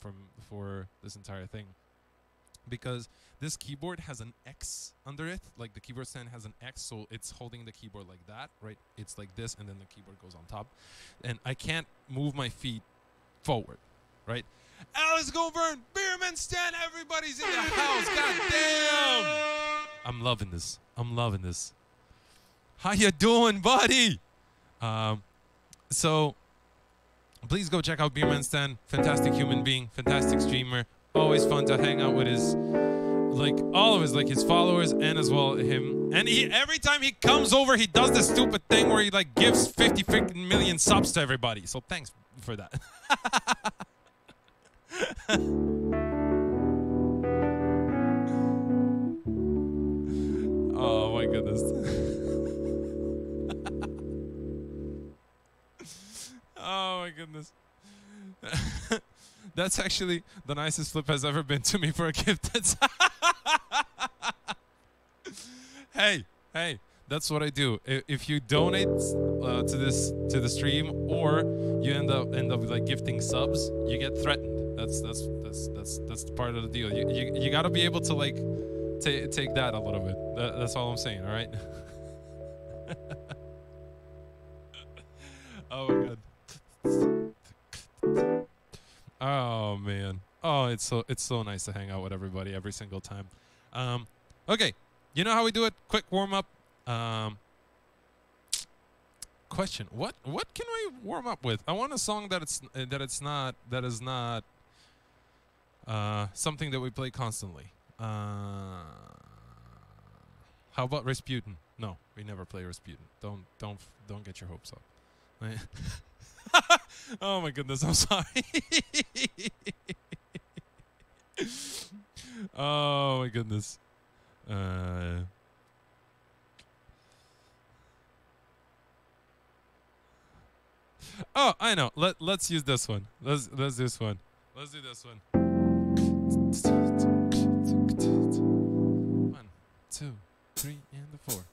from for this entire thing because this keyboard has an X under it. Like the keyboard stand has an X, so it's holding the keyboard like that, right? It's like this, and then the keyboard goes on top, and I can't move my feet forward, right? Alex GooVern, Beerman stand, everybody's in the house. God damn! I'm loving this. I'm loving this. How you doing, buddy? Um, so please go check out Beerman Stan. Fantastic human being, fantastic streamer. Always fun to hang out with his like all of his like his followers and as well him. And he every time he comes over, he does this stupid thing where he like gives 50 freaking million subs to everybody. So thanks for that. oh my goodness. That's actually the nicest flip has ever been to me for a gift. Hey, hey, that's what I do. If you donate uh, to this to the stream, or you end up end up like gifting subs, you get threatened. That's that's that's that's that's part of the deal. You you, you got to be able to like ta- take that a little bit. That, that's all I'm saying. All right. Oh, it's so it's so nice to hang out with everybody every single time. Um, okay, you know how we do it? Quick warm up. Um, question: What what can we warm up with? I want a song that it's uh, that it's not that is not uh, something that we play constantly. Uh, how about Rasputin? No, we never play Rasputin. Don't don't don't get your hopes up. oh my goodness, I'm sorry. oh my goodness. Uh, oh, I know. Let Let's use this one. Let's Let's do this one. Let's do this one. One, two, three, and the four.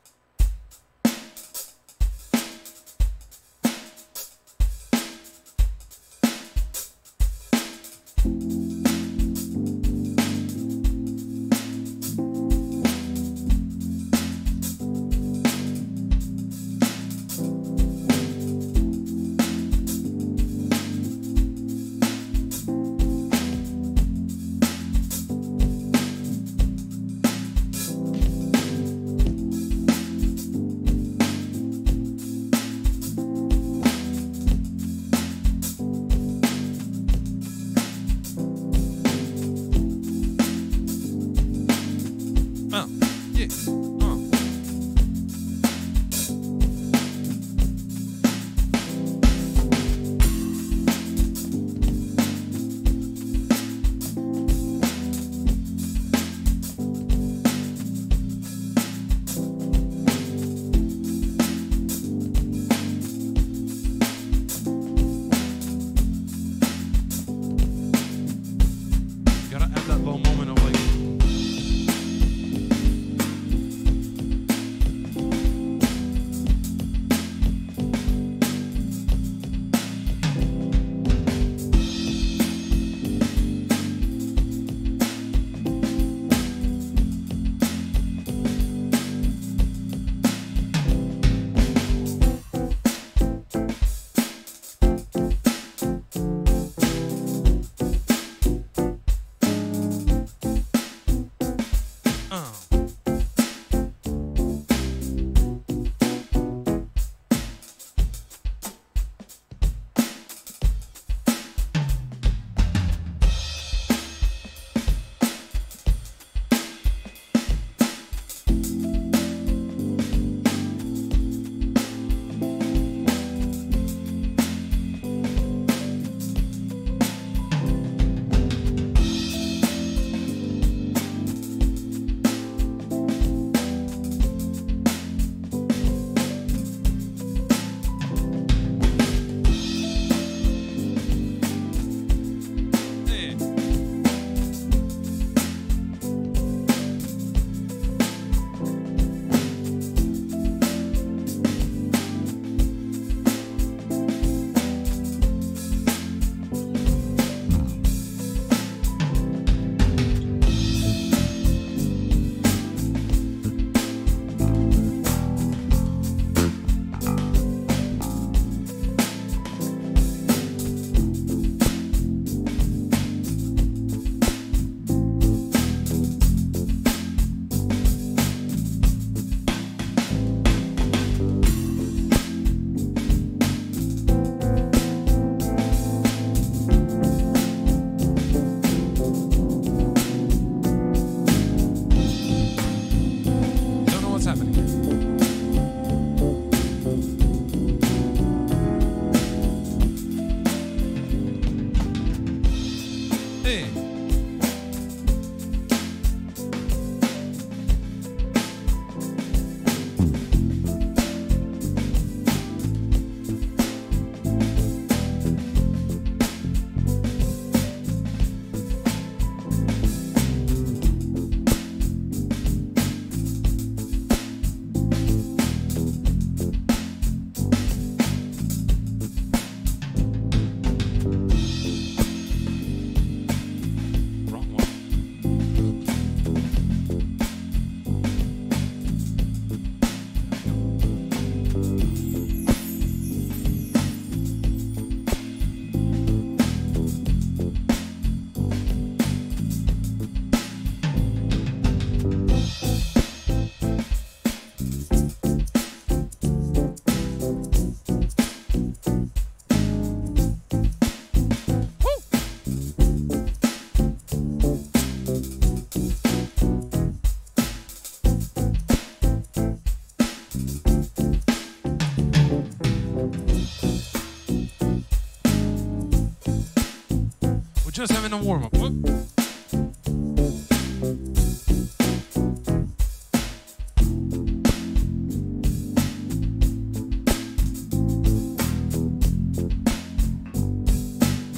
Having a warm up.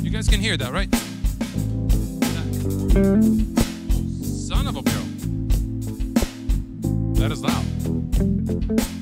You guys can hear that, right? Oh, son of a barrel. That is loud.